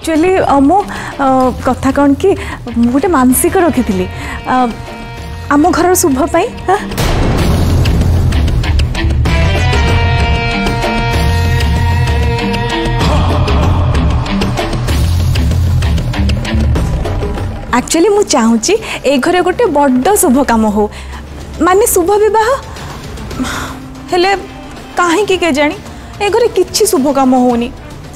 actually মো কথা কণ কি ମୁଁ ଗୋଟେ ମାନସିକ ରଖିଥିଲି ଆମ ଘରର ଶୁଭ ପାଇଁ ଆକ୍ଚୁଆଲି ମୁଁ ଚାହୁଁଛି ଏ ଘରେ ଗୋଟେ ବଡ଼ ଶୁଭ କାମ ହଉ ମାନେ ଶୁଭ ବିବାହ ହେଲେ କାହିଁକି କେଜାଣି ଏ ଘରେ କିଛି ଶୁଭ କାମ ହେଉନି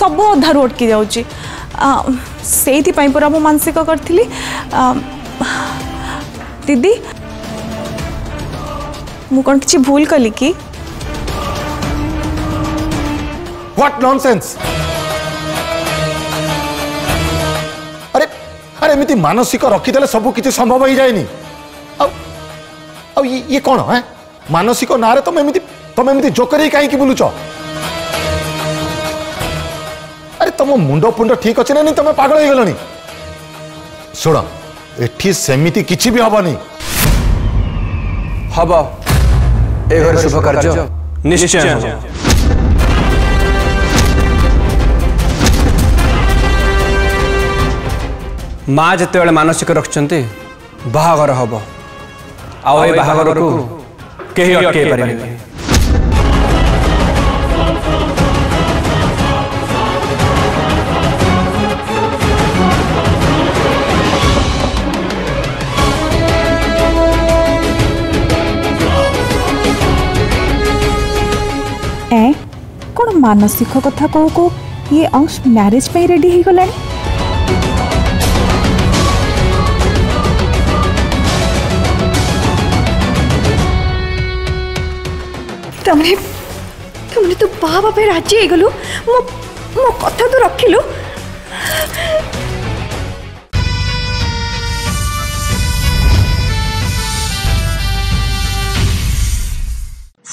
ସବୁ ଅଧାରୁ ଅଟକି ଯାଉଛି আহ সেইতি পাই পড়া মানসিক করতিলি দিদি মু কোন কিছি ভুল কলি কি হোয়াট ননসেন্স আরে আরে তুমি মানসিক রাখিলে সব কিছু সম্ভব হই যায়নি আউ আউ ই ই কোন হ মানসিক না রে তুমি তুমি তুমি জোকরি काही কি বলুছো तुम मुंड फुंड ठीक अच्छे ना तुम पागल हो गल ଶୁଣ ଏଠି ସେମିତି କିଛି ବି ହବନି ହବ ଏ ଘରେ ଶୁଭ କାର୍ଯ୍ୟ ନିଶ୍ଚୟ ମା ଯେତେବେଳେ ମାନସିକ ରଖିଛନ୍ତି ବାହାଘର ହବ ଆଉ ଏ ବାହାଘରକୁ କେହି ଅଟକେଇ ପାରିବେନି ଏ କ'ଣ ମାନସିକ କଥା କହୁ କହୁ ଇଏ ଅଂଶ ମ୍ୟାରେଜ୍ ପାଇଁ ରେଡ଼ି ହେଇଗଲାଣି ତମେ ତମେ ତ ବାହା ବାପା ରାଜି ହେଇଗଲୁ ମୋ ମୋ କଥା ତୁ ରଖିଲୁ